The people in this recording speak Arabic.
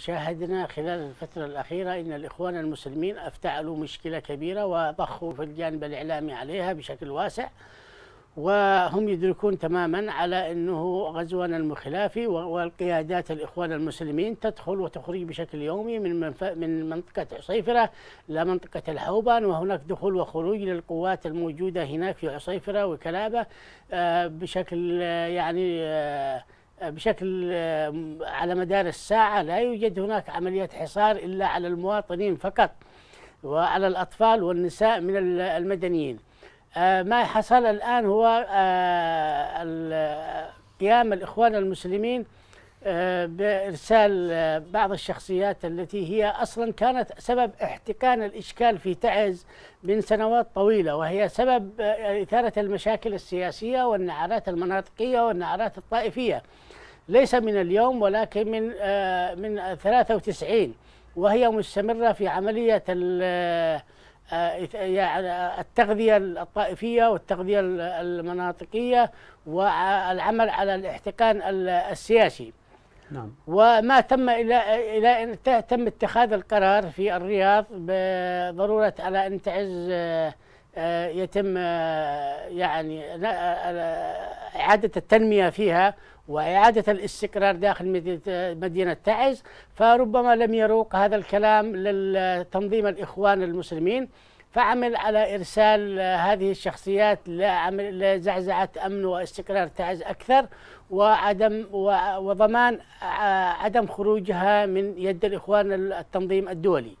شاهدنا خلال الفترة الأخيرة أن الإخوان المسلمين أفتعلوا مشكلة كبيرة وضخوا في الجانب الإعلامي عليها بشكل واسع وهم يدركون تماما على أنه غزونا المخلافي والقيادات الإخوان المسلمين تدخل وتخرج بشكل يومي من من منطقة عصيفرة إلى منطقة الحوبان وهناك دخول وخروج للقوات الموجودة هناك في عصيفرة وكلابة آه، بشكل آه، يعني آه، بشكل على مدار الساعة لا يوجد هناك عملية حصار إلا على المواطنين فقط وعلى الأطفال والنساء من المدنيين. آه، ما حصل الآن هو آه، قيام الإخوان المسلمين آه، بإرسال بعض الشخصيات التي هي أصلا كانت سبب احتقان الإشكال في تعز من سنوات طويلة وهي سبب إثارة المشاكل السياسية والنعرات المناطقية والنعرات الطائفية. ليس من اليوم ولكن من من 93 وهي مستمرة في عملية يعني التغذية الطائفية والتغذية المناطقية والعمل على الاحتقان السياسي. نعم. وما تم إلى إلى إن تم اتخاذ القرار في الرياض بضرورة على أن تعز آه، يتم آه، يعني إعادة التنمية فيها وإعادة الاستقرار داخل مدينة تعز فربما لم يروق هذا الكلام للتنظيم الإخوان المسلمين فعمل على إرسال هذه الشخصيات لزعزعة أمن واستقرار تعز أكثر وعدم وضمان عدم خروجها من يد الإخوان التنظيم الدولي.